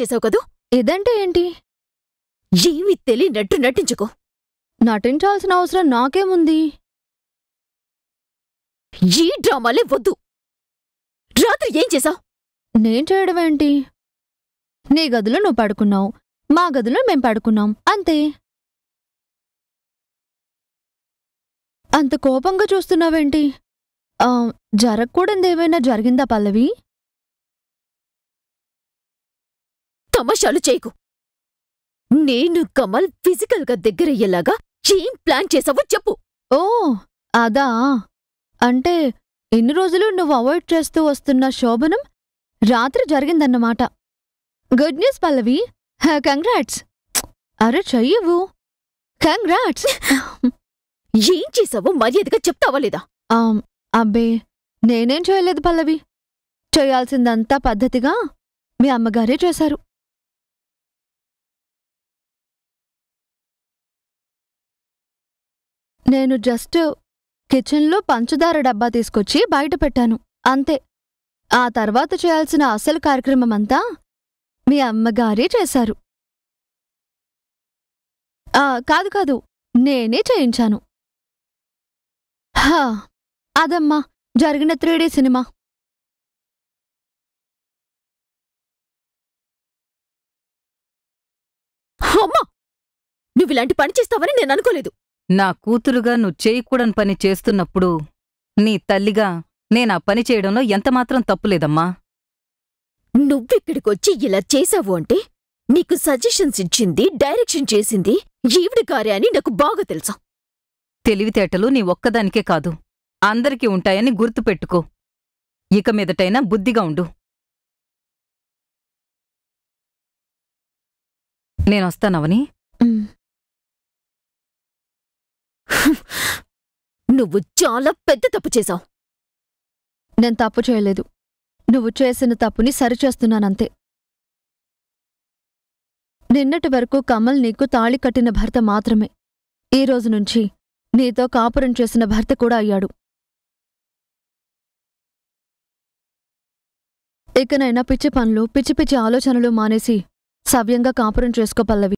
చేసావు కదూ? ఇదంటే ఏంటి? ఏమీ తెలియనట్టు నటించుకో. నటించాల్సిన అవసరం నాకేముంది? ఈ డ్రామాలే వద్దు. రాత్రి ఏం చేసావు నేను చేయడం ఏంటి? నీ గదిలో నువ్వు పడుకున్నావు. మా గదిలో మేం పడుకున్నాం. అంతే. అంత కోపంగా చూస్తున్నావేంటి? జరగకూడదేమైనా జరిగిందా పల్లవి? తమాషాలు చేయకు. నేను కమల్ ఫిజికల్గా దగ్గరయ్యేలాగా ఏం ప్లాన్ చేసావో చెప్పు. ఓ అదా? అంటే ఇన్ని రోజులు నువ్వు అవాయిడ్ చేస్తూ వస్తున్న శోభనం? రాత్రి జరిగిందన్నమాట. Good news Pallavi. కంగ్రాట్స్. అరే చెయ్యవు. కంగ్రాట్స్. ఏం చేసావో మర్యాదగా చెప్తావా లేదా? అబ్బే నేనేం చేయలేదు పల్లవి. చేయాల్సిందంతా పద్ధతిగా మీ అమ్మగారే చేశారు. నేను జస్ట్ కిచెన్లో పంచదార డబ్బా తీసుకొచ్చి బయట పెట్టాను. అంతే. ఆ తర్వాత చేయాల్సిన అసలు కార్యక్రమమంతా మీ అమ్మగారే చేశారు. కాదు కాదు. నేనే చేయించాను. హా అదమ్మా. జరిగిన త్రీడీ సినిమా. అమ్మా! నువ్విలాంటి పని చేస్తావని నేను అనుకోలేదు. నా కూతురుగా నువ్వు చేయకూడని పని చేస్తున్నప్పుడు నీ తల్లిగా నేనా పని చేయడంలో ఎంతమాత్రం తప్పులేదమ్మా. నువ్విక్కడికొచ్చి ఇలా చేశావు అంటే నీకు సజెషన్స్ ఇచ్చింది డైరెక్షన్ చేసింది ఈవిడ కార్య అని నాకు బాగా తెలుసు. తెలివితేటలు నీ ఒక్కదానికే కాదు అందరికీ ఉంటాయని గుర్తుపెట్టుకో. ఇక మీదటైనా బుద్ధిగా ఉండు. నేనొస్తానవని? నువ్వు చాలా పెద్ద తప్పు చేశావు. నేను తప్పు చేయలేదు. నువ్వు చేసిన తప్పుని సరిచేస్తున్నానంతే. నిన్నటి వరకు కమల్ నీకు తాళి కట్టిన భర్త మాత్రమే. ఈ రోజు నుంచి నీతో కాపురం చేసిన భర్త కూడా అయ్యాడు. ఇకనైనా పిచ్చి పనులు పిచ్చి పిచ్చి ఆలోచనలు మానేసి సవ్యంగా కాపురం చేసుకో పల్లవి.